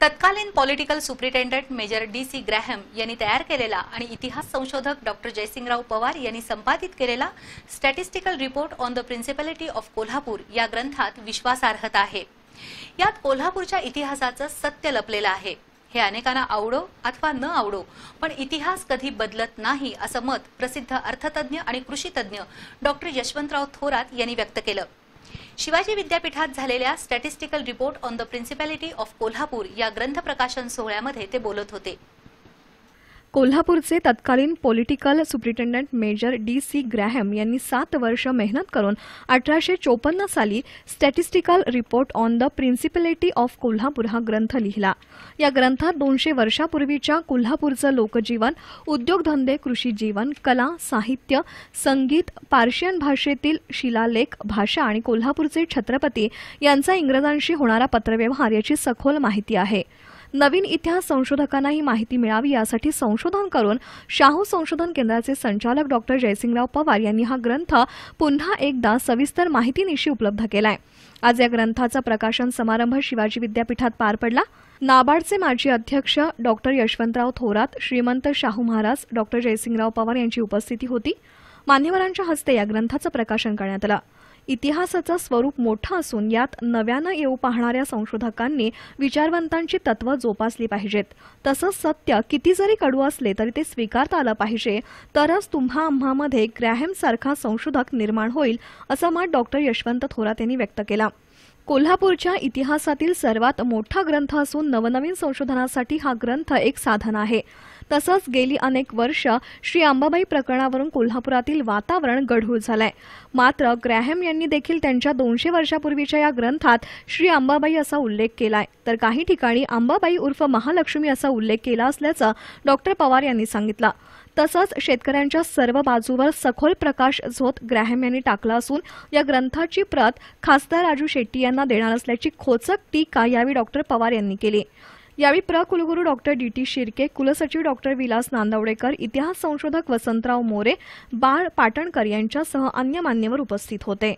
तत्कालीन political superintendent major D C Graham यांनी तयार केलेला आणि इतिहास संशोधक डॉक्टर जयसिंगराव पवार यांनी संपादित केलेला statistical report on the principality of Kolhapur या ग्रंथात विश्वासार्हता आहे. यात कोल्हापूरच्या इतिहासाचं सत्य लपलेलं आहे. हे अनेकांना आवडो अथवा न आवडो पण इतिहास कधी बदलत नाही असं मत प्रसिद्ध अर्थतज्ञ आणि कृषीतज्ञ डॉक्टर यशवंतराव थोरात यांनी व्यक्त केलं. शिवाजी विद्यापीठात झालेल्या statistical report on the principality of Kolhapur या ग्रंथ प्रकाशन सोहळ्यामध्ये ते बोलत होते. कोल्हापूरचे तत्कालीन political superintendent major D C Graham यांनी सात वर्ष मेहनत करून अठराशे चोपन्न साली statistical report on the principality of Kolhapur हा ग्रंथ लिहिला. या ग्रंथात दोनशे वर्षापूर्वीच्या कोल्हापूरचं लोकजीवन उद्योगधंदे कृषी जीवन कला साहित्य संगीत पार्शियन भाषेतील शिलालेख भाषा आणि कोल्हापूरचे छत्रपती यांचा इंग्रजांशी होणारा पत्रव्यवहार याची सखोल माहिती आहे. नवीन इतिहास संशोधकांना ही माहिती मिळावी यासाठी संशोधन करून शाहू संशोधन केंद्राचे संचालक डॉक्टर जयसिंगराव पवार यांनी हा ग्रंथ पुन्हा एकदा सविस्तर माहितीनिशी उपलब्ध केलाय. आज या ग्रंथाचा प्रकाशन समारंभ शिवाजी विद्यापीठात पार पडला. नाबार्डचे माजी अध्यक्ष डॉक्टर यशवंतराव थोरात श्रीमंत शाहू महाराज डॉक्टर जयसिंगराव पवार यांची उपस्थिती होती. मान्यवरांच्या हस्ते या ग्रंथाचं प्रकाशन करण्यात आलं. इतिहासाचं स्वरूप मोठं असून यात नव्यानं येऊ पाहणाऱ्या संशोधकांनी विचारवंतांची तत्व जोपासली पाहिजेत. तसंच सत्य किती जरी कडू असले तरी ते स्वीकारता आलं पाहिजे. तरच तुम्हा आम्हामध्ये ग्रॅहम सारखा संशोधक निर्माण होईल असं मत डॉक्टर यशवंत थोरात यांनी व्यक्त केलं. कोल्हापूरच्या इतिहासातील सर्वात मोठा ग्रंथ असून नवनवीन संशोधनासाठी हा ग्रंथ एक साधन आहे. तसंच गेली अनेक वर्ष श्री अंबाबाई प्रकरणावरून कोल्हापुरातील वातावरण गढूळ झालंय. मात्र ग्रॅहम यांनी देखील त्यांच्या दोनशे वर्षापूर्वीच्या या ग्रंथात श्री अंबाबाई असा उल्लेख केलाय. तर काही ठिकाणी अंबाबाई उर्फ महालक्ष्मी असा उल्लेख केला असल्याचं डॉक्टर पवार यांनी सांगितलं. तसंच शेतकऱ्यांच्या सर्व बाजूवर सखोल प्रकाश झोत ग्रॅहम यांनी टाकला असून या ग्रंथाची प्रत खासदार राजू शेट्टी यांना देणार असल्याची खोचक टीका यावेळी डॉक्टर पवार यांनी केली. यावेळी प्र कुलगुरू डॉक्टर डी टी शिर्के कुलसचिव डॉक्टर विलास नांदवडेकर इतिहास संशोधक वसंतराव मोरे बाळ पाटणकर यांच्यासह अन्य मान्यवर उपस्थित होते.